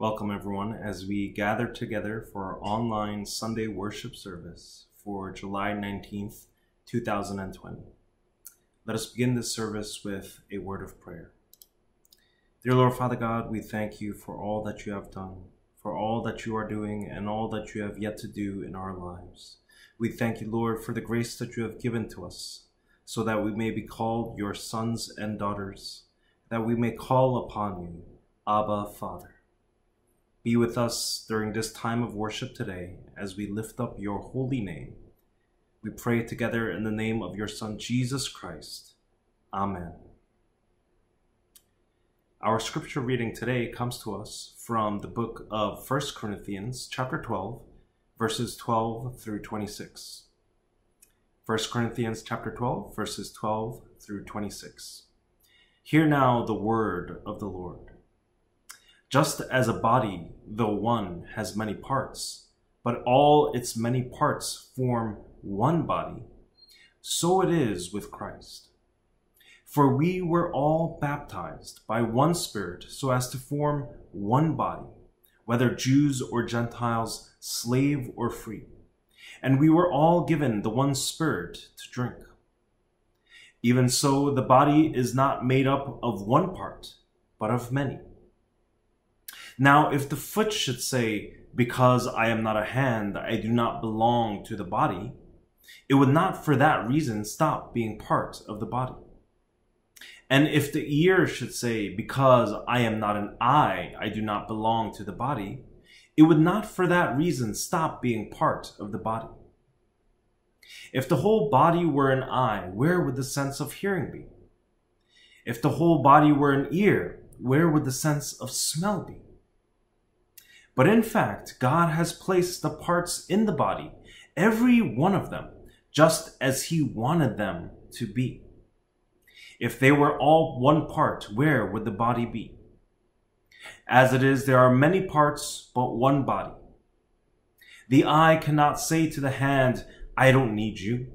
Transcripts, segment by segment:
Welcome, everyone, as we gather together for our online Sunday worship service for July 19th, 2020. Let us begin this service with a word of prayer. Dear Lord Father God, we thank you for all that you have done, for all that you are doing, and all that you have yet to do in our lives. We thank you, Lord, for the grace that you have given to us, so that we may be called your sons and daughters, that we may call upon you, Abba, Father. Be with us during this time of worship today as we lift up your holy name. We pray together in the name of your Son, Jesus Christ. Amen. Our scripture reading today comes to us from the book of 1 Corinthians, chapter 12, verses 12 through 26. 1 Corinthians chapter 12, verses 12 through 26. Hear now the word of the Lord. Just as a body, though one, has many parts, but all its many parts form one body, so it is with Christ. For we were all baptized by one Spirit so as to form one body, whether Jews or Gentiles, slave or free. And we were all given the one Spirit to drink. Even so, the body is not made up of one part, but of many. Now, if the foot should say, Because I am not a hand, I do not belong to the body, it would not for that reason stop being part of the body. And if the ear should say, Because I am not an eye, I do not belong to the body, it would not for that reason stop being part of the body. If the whole body were an eye, where would the sense of hearing be? If the whole body were an ear, where would the sense of smell be? But in fact, God has placed the parts in the body, every one of them, just as He wanted them to be. If they were all one part, where would the body be? As it is, there are many parts, but one body. The eye cannot say to the hand, I don't need you.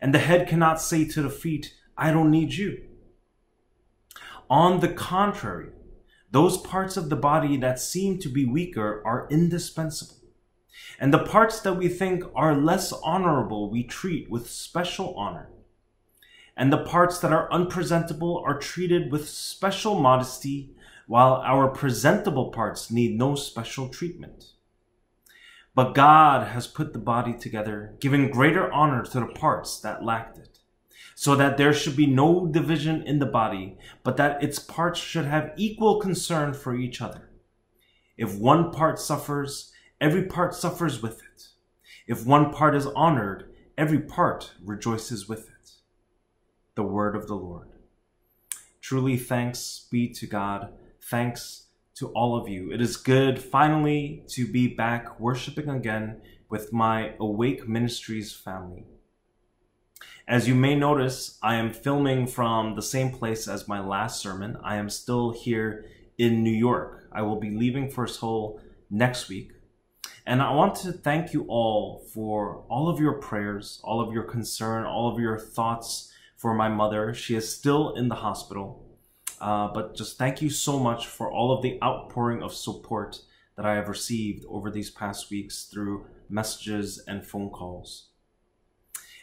And the head cannot say to the feet, I don't need you. On the contrary, those parts of the body that seem to be weaker are indispensable. And the parts that we think are less honorable we treat with special honor. And the parts that are unpresentable are treated with special modesty, while our presentable parts need no special treatment. But God has put the body together, giving greater honor to the parts that lacked it so that there should be no division in the body, but that its parts should have equal concern for each other. If one part suffers, every part suffers with it. If one part is honored, every part rejoices with it. The word of the Lord. Truly, thanks be to God. Thanks to all of you. It is good finally to be back worshiping again with my Awake Ministries family. As you may notice, I am filming from the same place as my last sermon. I am still here in New York. I will be leaving for Seoul next week. And I want to thank you all for all of your prayers, all of your concern, all of your thoughts for my mother. She is still in the hospital. Uh, but just thank you so much for all of the outpouring of support that I have received over these past weeks through messages and phone calls.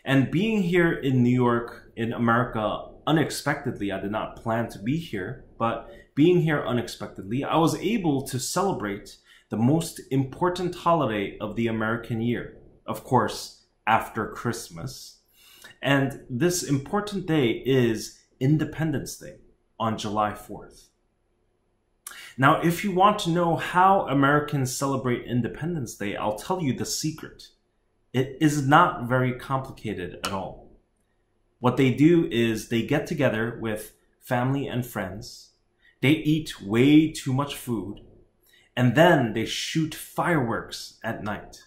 And being here in New York, in America, unexpectedly, I did not plan to be here, but being here unexpectedly, I was able to celebrate the most important holiday of the American year. Of course, after Christmas. And this important day is Independence Day on July 4th. Now, if you want to know how Americans celebrate Independence Day, I'll tell you the secret. It is not very complicated at all. What they do is they get together with family and friends, they eat way too much food, and then they shoot fireworks at night.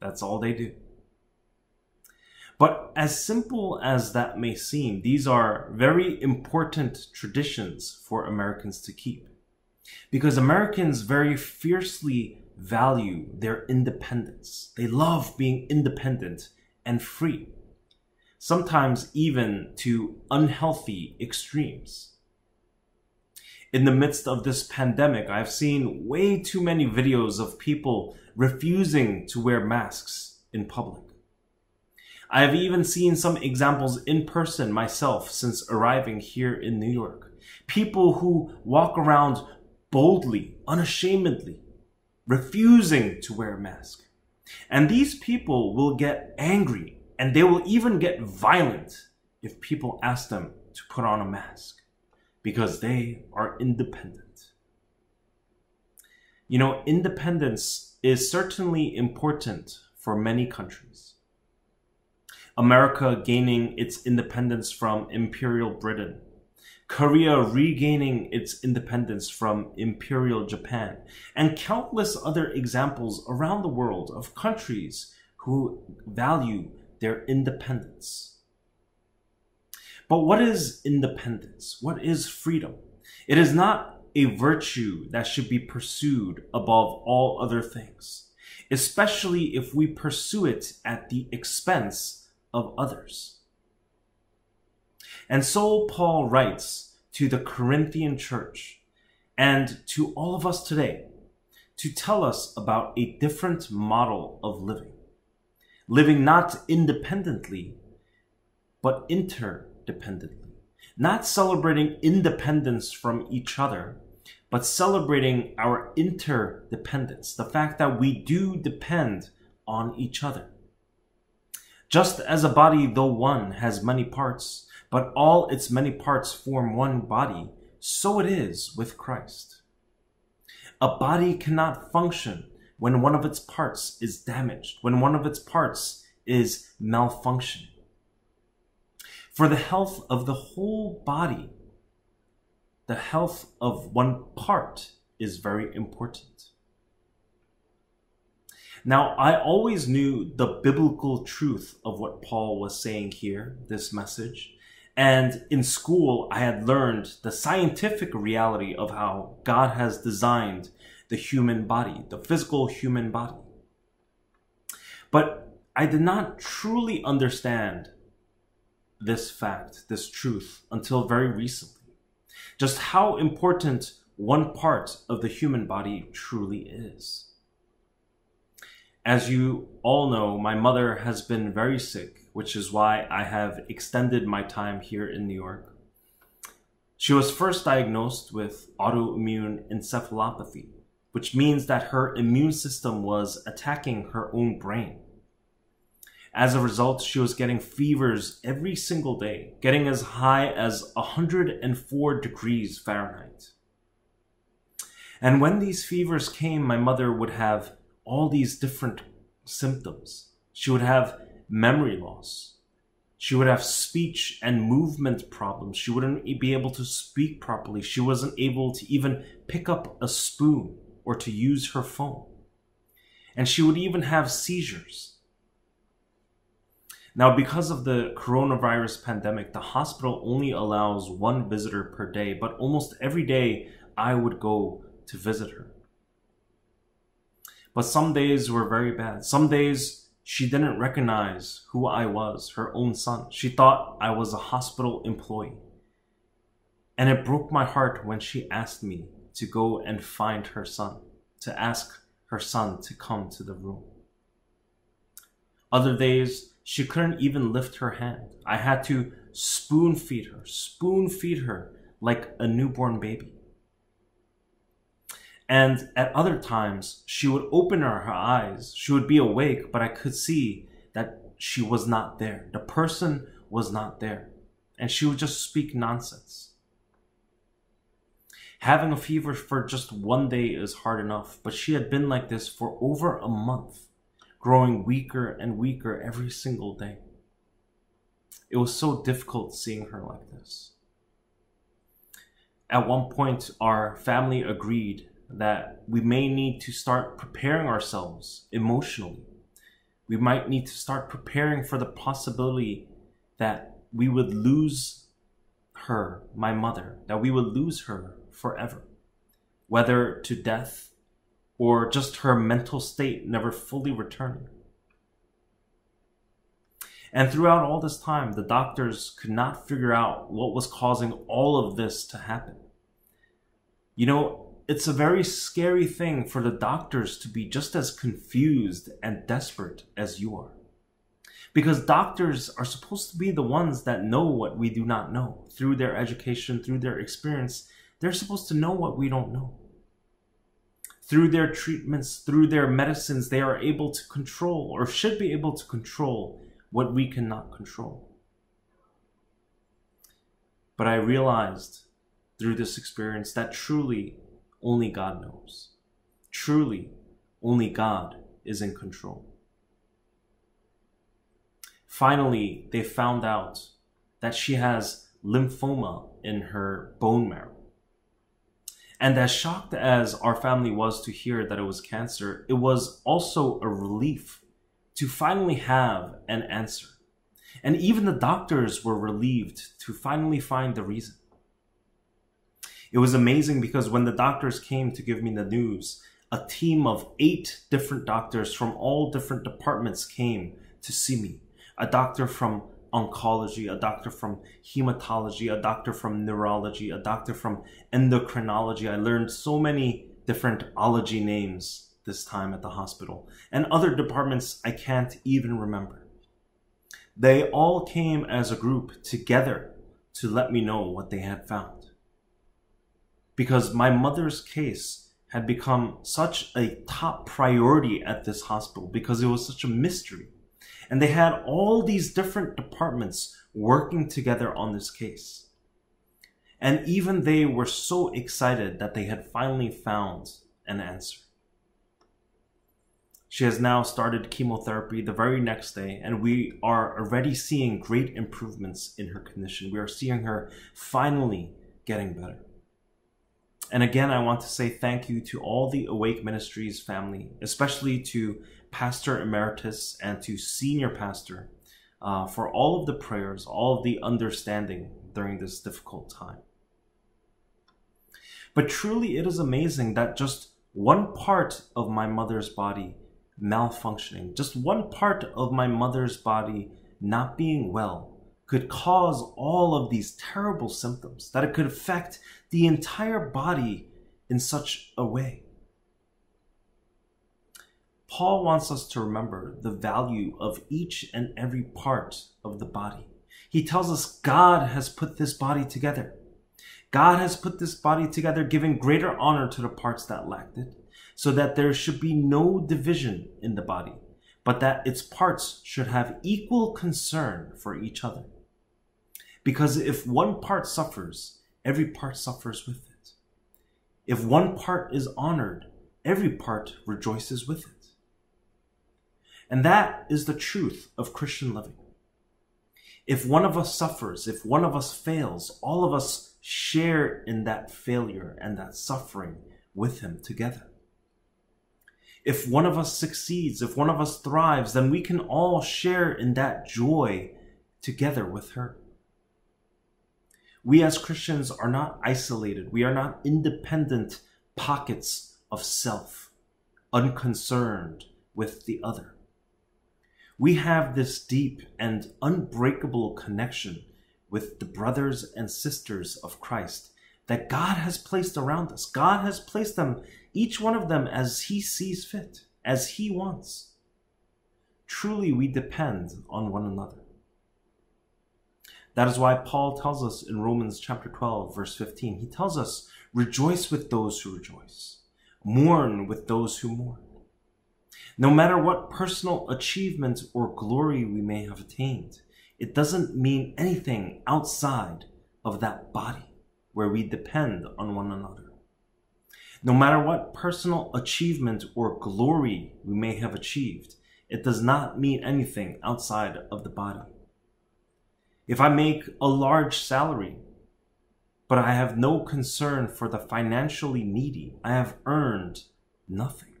That's all they do. But as simple as that may seem, these are very important traditions for Americans to keep. Because Americans very fiercely value their independence. They love being independent and free, sometimes even to unhealthy extremes. In the midst of this pandemic, I've seen way too many videos of people refusing to wear masks in public. I have even seen some examples in person myself since arriving here in New York. People who walk around boldly, unashamedly, refusing to wear a mask. And these people will get angry and they will even get violent if people ask them to put on a mask because they are independent. You know, independence is certainly important for many countries. America gaining its independence from Imperial Britain, Korea regaining its independence from Imperial Japan, and countless other examples around the world of countries who value their independence. But what is independence? What is freedom? It is not a virtue that should be pursued above all other things, especially if we pursue it at the expense of others. And so Paul writes to the Corinthian church and to all of us today to tell us about a different model of living. Living not independently, but interdependently. Not celebrating independence from each other, but celebrating our interdependence, the fact that we do depend on each other. Just as a body, though one, has many parts, but all its many parts form one body, so it is with Christ. A body cannot function when one of its parts is damaged, when one of its parts is malfunctioning. For the health of the whole body, the health of one part is very important. Now, I always knew the biblical truth of what Paul was saying here, this message. And in school, I had learned the scientific reality of how God has designed the human body, the physical human body. But I did not truly understand this fact, this truth, until very recently. Just how important one part of the human body truly is. As you all know, my mother has been very sick, which is why I have extended my time here in New York. She was first diagnosed with autoimmune encephalopathy, which means that her immune system was attacking her own brain. As a result, she was getting fevers every single day, getting as high as 104 degrees Fahrenheit. And when these fevers came, my mother would have all these different symptoms. She would have memory loss. She would have speech and movement problems. She wouldn't be able to speak properly. She wasn't able to even pick up a spoon or to use her phone. And she would even have seizures. Now, because of the coronavirus pandemic, the hospital only allows one visitor per day, but almost every day I would go to visit her. But some days were very bad. Some days she didn't recognize who I was, her own son. She thought I was a hospital employee. And it broke my heart when she asked me to go and find her son, to ask her son to come to the room. Other days, she couldn't even lift her hand. I had to spoon feed her, spoon feed her like a newborn baby. And at other times, she would open her, eyes. She would be awake, but I could see that she was not there. The person was not there. And she would just speak nonsense. Having a fever for just one day is hard enough, but she had been like this for over a month, growing weaker and weaker every single day. It was so difficult seeing her like this. At one point, our family agreed that we may need to start preparing ourselves emotionally. We might need to start preparing for the possibility that we would lose her, my mother, that we would lose her forever, whether to death or just her mental state never fully returning. And throughout all this time, the doctors could not figure out what was causing all of this to happen. You know, it's a very scary thing for the doctors to be just as confused and desperate as you are. Because doctors are supposed to be the ones that know what we do not know. Through their education, through their experience, they're supposed to know what we don't know. Through their treatments, through their medicines, they are able to control or should be able to control what we cannot control. But I realized through this experience that truly only God knows. Truly, only God is in control. Finally, they found out that she has lymphoma in her bone marrow. And as shocked as our family was to hear that it was cancer, it was also a relief to finally have an answer. And even the doctors were relieved to finally find the reason. It was amazing because when the doctors came to give me the news, a team of eight different doctors from all different departments came to see me. A doctor from oncology, a doctor from hematology, a doctor from neurology, a doctor from endocrinology. I learned so many different ology names this time at the hospital, and other departments I can't even remember. They all came as a group together to let me know what they had found because my mother's case had become such a top priority at this hospital because it was such a mystery. And they had all these different departments working together on this case. And even they were so excited that they had finally found an answer. She has now started chemotherapy the very next day, and we are already seeing great improvements in her condition. We are seeing her finally getting better. And again, I want to say thank you to all the Awake Ministries family, especially to Pastor Emeritus and to Senior Pastor uh, for all of the prayers, all of the understanding during this difficult time. But truly, it is amazing that just one part of my mother's body malfunctioning, just one part of my mother's body not being well, could cause all of these terrible symptoms, that it could affect the entire body in such a way. Paul wants us to remember the value of each and every part of the body. He tells us God has put this body together. God has put this body together, giving greater honor to the parts that lacked it, so that there should be no division in the body, but that its parts should have equal concern for each other. Because if one part suffers, every part suffers with it. If one part is honored, every part rejoices with it. And that is the truth of Christian living. If one of us suffers, if one of us fails, all of us share in that failure and that suffering with him together. If one of us succeeds, if one of us thrives, then we can all share in that joy together with her. We as Christians are not isolated. We are not independent pockets of self, unconcerned with the other. We have this deep and unbreakable connection with the brothers and sisters of Christ that God has placed around us. God has placed them, each one of them, as He sees fit, as He wants. Truly, we depend on one another. That is why Paul tells us in Romans chapter 12, verse 15, he tells us, rejoice with those who rejoice, mourn with those who mourn. No matter what personal achievement or glory we may have attained, it doesn't mean anything outside of that body where we depend on one another. No matter what personal achievement or glory we may have achieved, it does not mean anything outside of the body if I make a large salary, but I have no concern for the financially needy, I have earned nothing.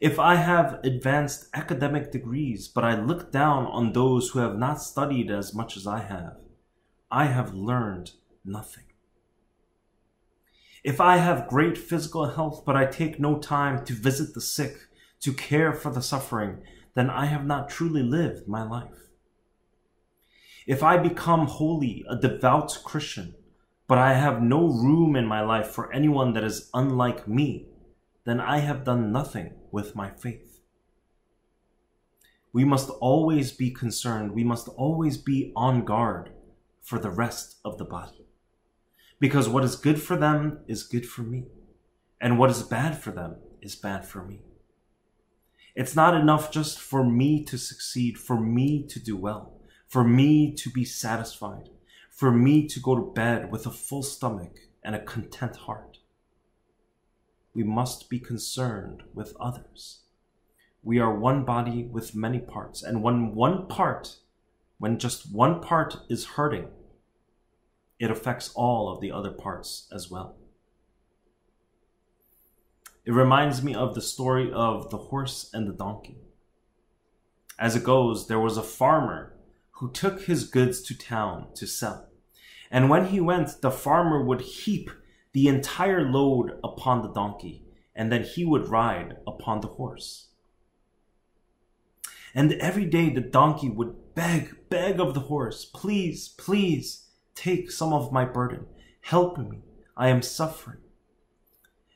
If I have advanced academic degrees, but I look down on those who have not studied as much as I have, I have learned nothing. If I have great physical health, but I take no time to visit the sick, to care for the suffering, then I have not truly lived my life. If I become holy, a devout Christian, but I have no room in my life for anyone that is unlike me, then I have done nothing with my faith. We must always be concerned, we must always be on guard for the rest of the body. Because what is good for them is good for me, and what is bad for them is bad for me. It's not enough just for me to succeed, for me to do well, for me to be satisfied, for me to go to bed with a full stomach and a content heart. We must be concerned with others. We are one body with many parts, and when one part, when just one part is hurting, it affects all of the other parts as well. It reminds me of the story of the horse and the donkey. As it goes, there was a farmer who took his goods to town to sell. And when he went, the farmer would heap the entire load upon the donkey, and then he would ride upon the horse. And every day the donkey would beg, beg of the horse, please, please, take some of my burden. Help me. I am suffering.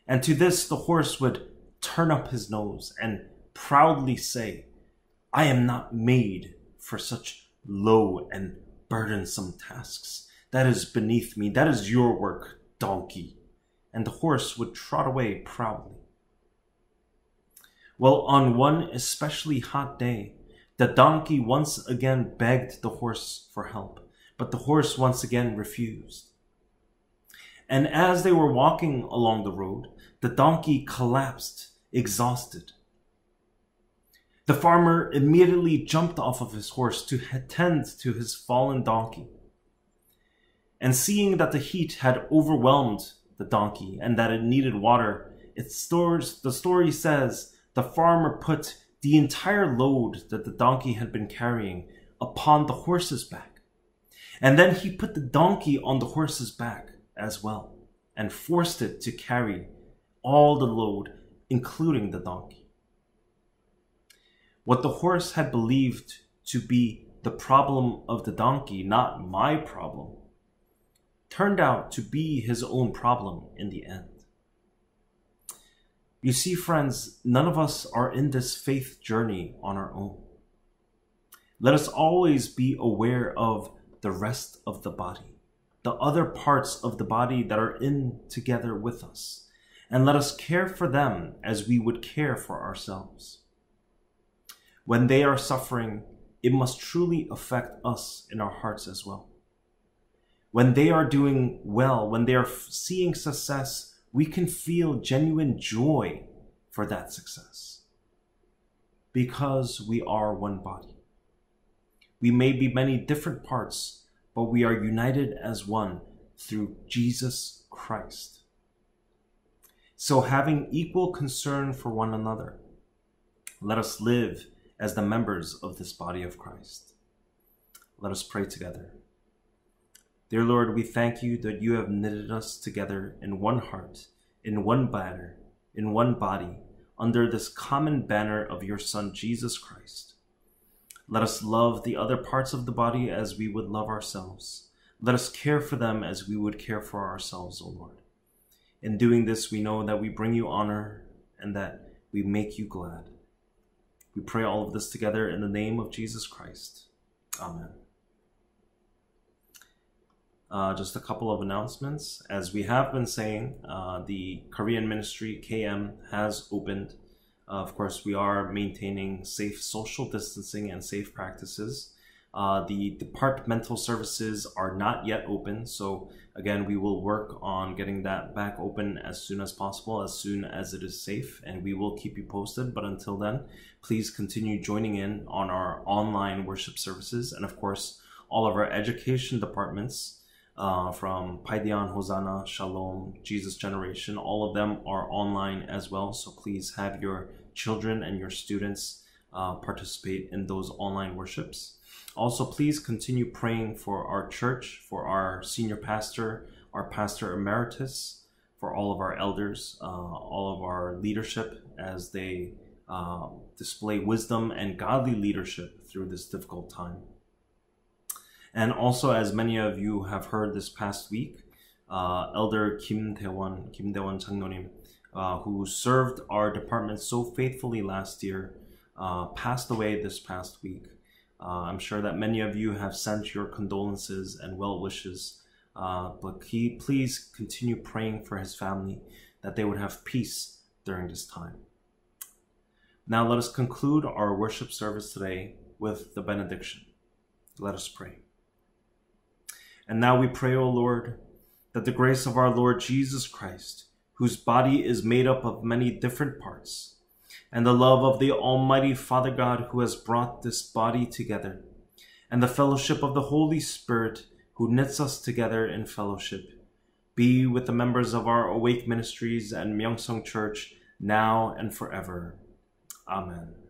And to this, the horse would turn up his nose and proudly say, I am not made for such low and burdensome tasks. That is beneath me. That is your work, donkey. And the horse would trot away proudly. Well, on one especially hot day, the donkey once again begged the horse for help, but the horse once again refused. And as they were walking along the road, the donkey collapsed, exhausted. The farmer immediately jumped off of his horse to attend to his fallen donkey. And seeing that the heat had overwhelmed the donkey and that it needed water, it stores, the story says the farmer put the entire load that the donkey had been carrying upon the horse's back. And then he put the donkey on the horse's back as well and forced it to carry all the load, including the donkey. What the horse had believed to be the problem of the donkey, not my problem, turned out to be his own problem in the end. You see, friends, none of us are in this faith journey on our own. Let us always be aware of the rest of the body, the other parts of the body that are in together with us and let us care for them as we would care for ourselves. When they are suffering, it must truly affect us in our hearts as well. When they are doing well, when they are seeing success, we can feel genuine joy for that success because we are one body. We may be many different parts, but we are united as one through Jesus Christ. So, having equal concern for one another, let us live as the members of this body of Christ. Let us pray together. Dear Lord, we thank you that you have knitted us together in one heart, in one banner, in one body, under this common banner of your Son, Jesus Christ. Let us love the other parts of the body as we would love ourselves. Let us care for them as we would care for ourselves, O Lord. In doing this, we know that we bring you honor and that we make you glad. We pray all of this together in the name of Jesus Christ. Amen. Uh, just a couple of announcements. As we have been saying, uh, the Korean ministry, KM, has opened. Uh, of course, we are maintaining safe social distancing and safe practices. Uh, the departmental services are not yet open, so again, we will work on getting that back open as soon as possible, as soon as it is safe, and we will keep you posted. But until then, please continue joining in on our online worship services, and of course, all of our education departments. Uh, from Paideon, Hosanna, Shalom, Jesus Generation, all of them are online as well. So please have your children and your students uh, participate in those online worships. Also, please continue praying for our church, for our senior pastor, our pastor emeritus, for all of our elders, uh, all of our leadership as they uh, display wisdom and godly leadership through this difficult time. And also, as many of you have heard this past week, uh, Elder Kim Daewon, Kim Daewon Changnonim, uh, who served our department so faithfully last year, uh, passed away this past week. Uh, I'm sure that many of you have sent your condolences and well wishes, uh, but he, please continue praying for his family that they would have peace during this time. Now let us conclude our worship service today with the benediction. Let us pray. And now we pray, O Lord, that the grace of our Lord Jesus Christ, whose body is made up of many different parts, and the love of the Almighty Father God who has brought this body together, and the fellowship of the Holy Spirit who knits us together in fellowship, be with the members of our Awake Ministries and Myungsung Church now and forever. Amen.